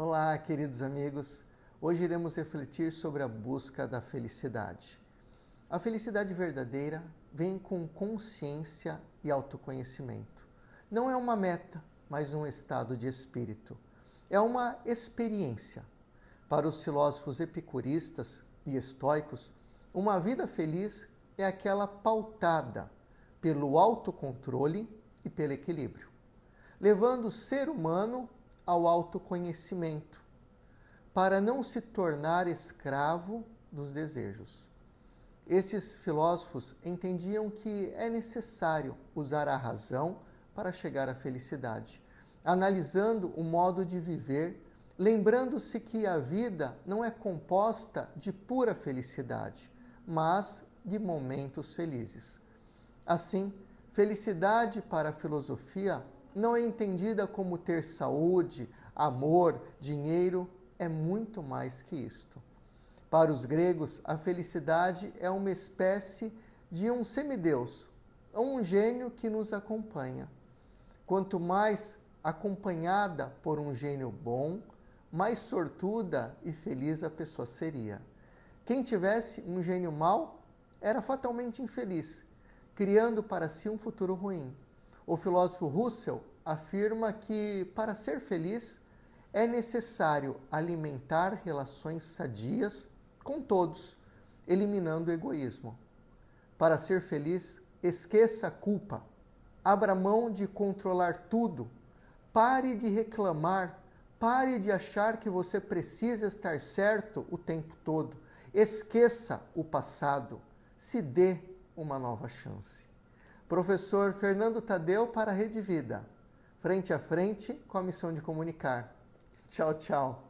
Olá, queridos amigos. Hoje iremos refletir sobre a busca da felicidade. A felicidade verdadeira vem com consciência e autoconhecimento. Não é uma meta, mas um estado de espírito. É uma experiência. Para os filósofos epicuristas e estoicos, uma vida feliz é aquela pautada pelo autocontrole e pelo equilíbrio, levando o ser humano ao autoconhecimento, para não se tornar escravo dos desejos. Esses filósofos entendiam que é necessário usar a razão para chegar à felicidade, analisando o modo de viver, lembrando-se que a vida não é composta de pura felicidade, mas de momentos felizes. Assim, felicidade para a filosofia não é entendida como ter saúde, amor, dinheiro, é muito mais que isto. Para os gregos, a felicidade é uma espécie de um semideus, um gênio que nos acompanha. Quanto mais acompanhada por um gênio bom, mais sortuda e feliz a pessoa seria. Quem tivesse um gênio mau era fatalmente infeliz, criando para si um futuro ruim. O filósofo Russell afirma que para ser feliz é necessário alimentar relações sadias com todos, eliminando o egoísmo. Para ser feliz, esqueça a culpa, abra mão de controlar tudo, pare de reclamar, pare de achar que você precisa estar certo o tempo todo, esqueça o passado, se dê uma nova chance. Professor Fernando Tadeu para a Rede Vida, frente a frente com a missão de comunicar. Tchau, tchau.